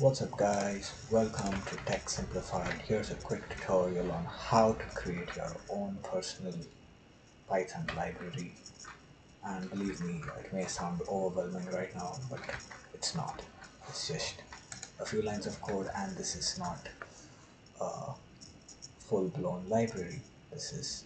What's up guys, welcome to Tech Simplified. Here's a quick tutorial on how to create your own personal Python library. And believe me, it may sound overwhelming right now, but it's not. It's just a few lines of code and this is not a full-blown library. This is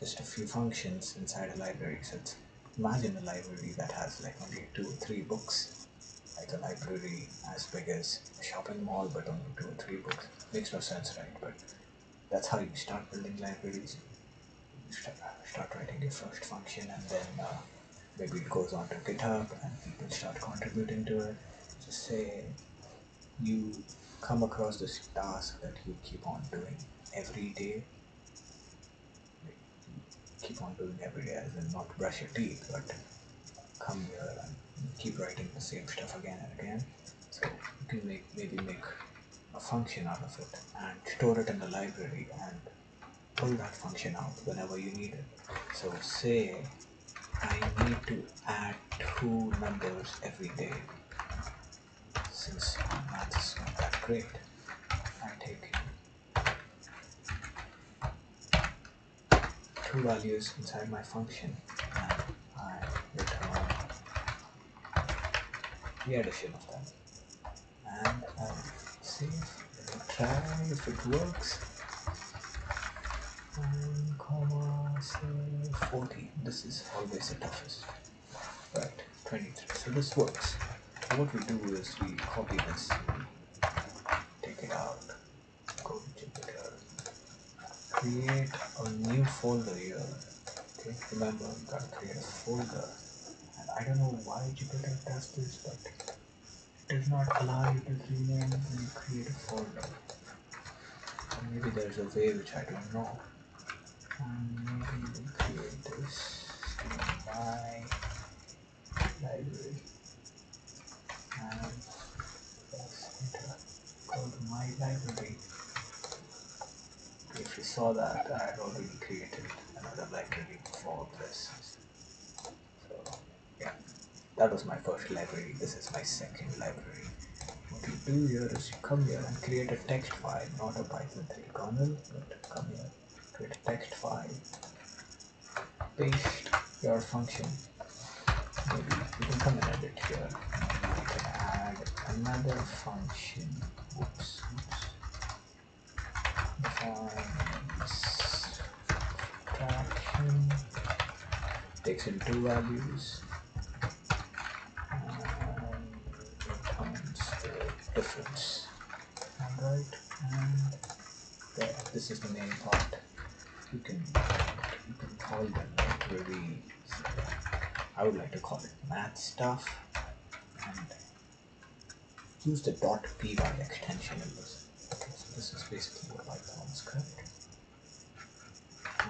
just a few functions inside a library. So imagine a library that has like only two or three books like a library as big as a shopping mall but only two or three books. Makes no sense, right? But that's how you start building libraries. Start, writing your first function and then uh, maybe it goes on to GitHub and people start contributing to it. Just say you come across this task that you keep on doing every day. Keep on doing every day as in not brush your teeth, but come here and keep writing the same stuff again and again. So you can make maybe make a function out of it and store it in the library and pull that function out whenever you need it. So say I need to add two numbers every day. Since math is not that great, I take two values inside my function and I return addition of them and I'll see try if it works. And comma say 40 this is always the toughest. Right 23 so this works. So what we do is we copy this. Take it out. Go to Jupyter create a new folder here. Okay remember gotta create a folder. And I don't know why Jupyter does this, but does not allow you to rename you create a folder. Or maybe there's a way which I don't know. And maybe we create this in my library. And let's enter to my library. If you saw that, I had already created another library for this. That was my first library. This is my second library. What you do here is you come here and create a text file, not a Python 3 kernel, but come here, create a text file, paste your function. Maybe you can come and edit here. You can add another function. Oops, oops. Takes in two values difference. Alright and there. This is the main part. You can you can call them library I would like to call it math stuff and use the dot .py extension in this. Okay so this is basically a Python script.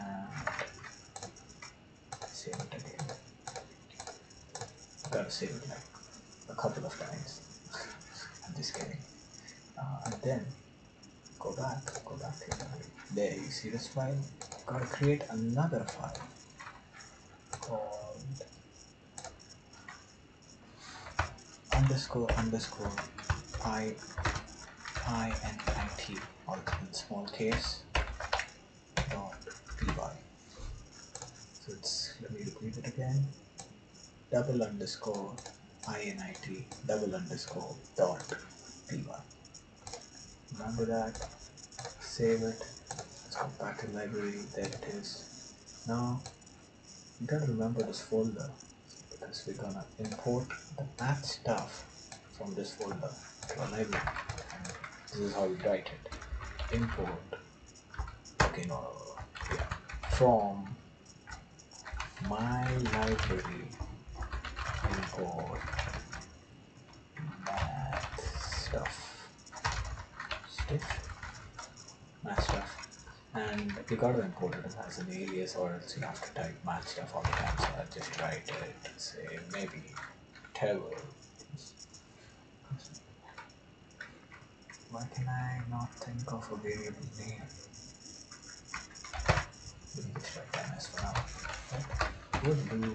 And save it again. Gotta save it like a couple of times. I'm just kidding. Uh, and then go back, go back to the there. You see this file? Gotta create another file called underscore underscore i i n i t all in small case dot py. So it's let me repeat it again. Double underscore init double underscore dot Remember that, save it, let's go back to library, there it is. Now, you gotta remember this folder because we're gonna import the math stuff from this folder to our library. This is how you write it. Import, okay, no, yeah, from my library import stuff. Stuff math stuff. And you gotta import it as an alias or else you have to type math stuff all the time so I'll just write it say maybe table why can I not think of a variable name? Let me just write ms for now. Right? we'll do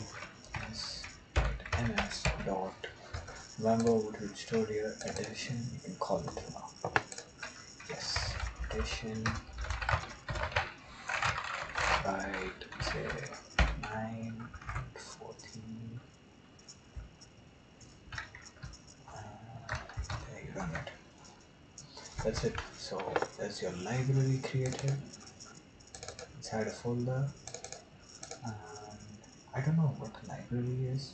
ms dot Remember Visual Studio Edition, you can call it now. Yes, Edition. Right, say 9, 14. Uh, there you it. That's it. So there's your library created inside a folder. And I don't know what library is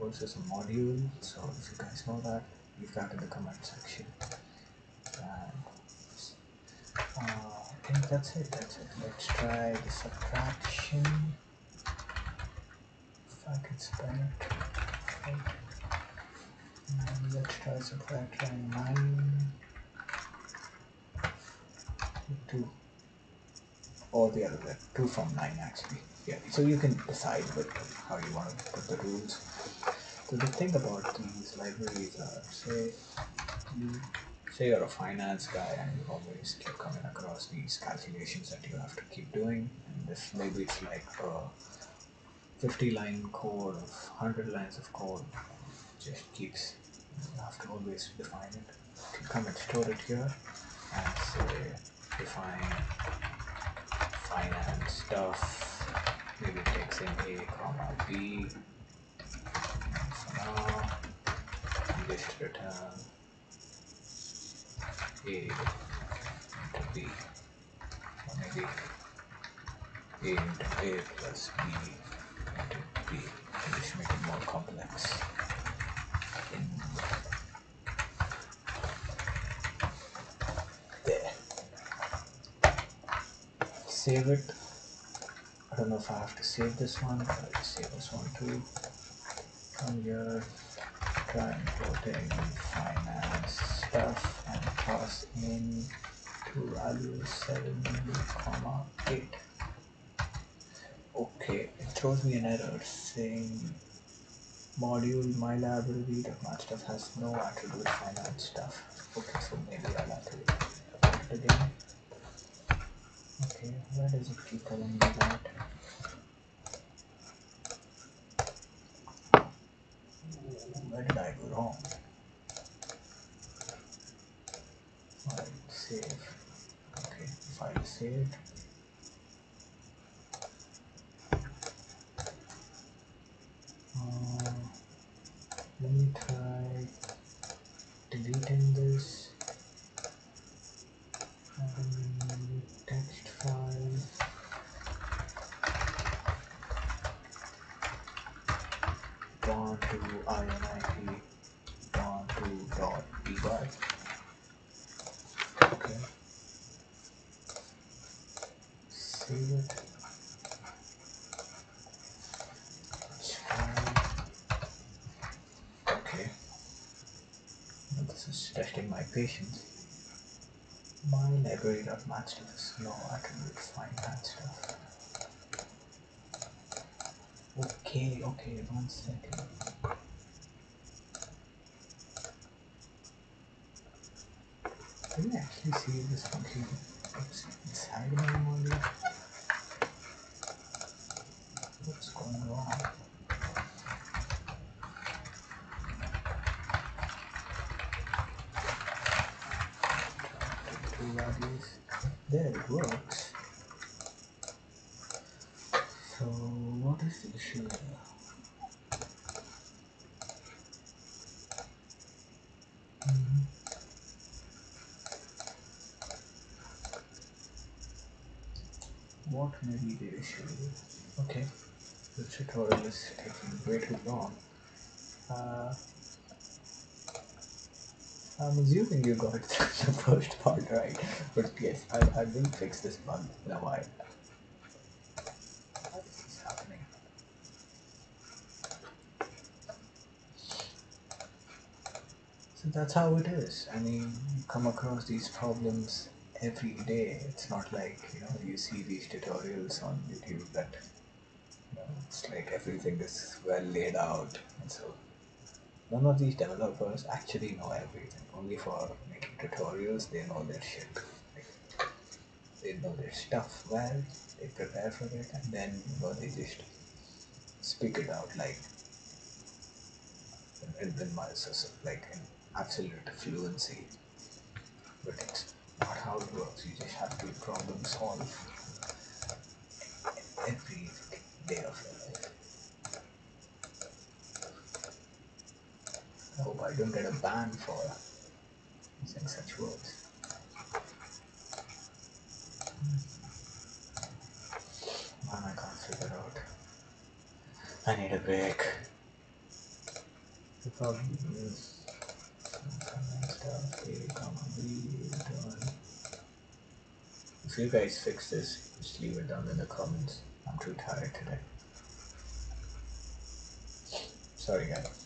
versus a module. So if you guys know that, leave that in the comment section. And uh, I think that's it. That's it. Let's try the subtraction. If I can spell it. And let's try subtraction nine. Two. Or the other way. Two from nine actually. Yeah. So you can decide with how you want to put the rules. So the thing about these libraries are, say, you say you're a finance guy and you always keep coming across these calculations that you have to keep doing, and this maybe it's like a 50 line code of 100 lines of code, just keeps you have to always define it. Come and store it here and say define finance stuff, in A comma B. Now just return. A into b. Or maybe a into a plus b into b. Just make it more complex. In there. Save it don't know if I have to save this one I'll save this one too. Come here try importing finance stuff and pass in two values 7 comma 8 okay it throws me an error saying module my library that my stuff has no attribute finance stuff. Okay so maybe i'll have to it again okay where does it telling me that where did I go wrong? File save. Okay, file saved. Uh, let me try deleting this. Um, text file. gone to init gone to dot py okay Let's okay this is testing my patience my library dot math stuff is no attribute find that stuff Okay, okay, one second. Can you actually see this function inside my module? It works. So what is the issue here? What may be the issue? Okay, the tutorial is taking way too long. Uh, I'm assuming you got the first part right, but yes, I, I will fix this bug in a while. What is happening? So that's how it is. I mean, you come across these problems every day. It's not like, you know, you see these tutorials on YouTube that, it's like everything is well laid out. And so none of these developers actually know everything. Only for making tutorials, they know their shit. They know their stuff well, they prepare for it, and then, you know, they just speak it out like in, in my like in absolute fluency. But it's not how it works. You just have to problem solve every life. I hope I don't get a ban for using such words. Man, I can't figure out. I need a break. The problem is if you guys fix this, just leave it down in the comments. I'm too tired today. Sorry guys.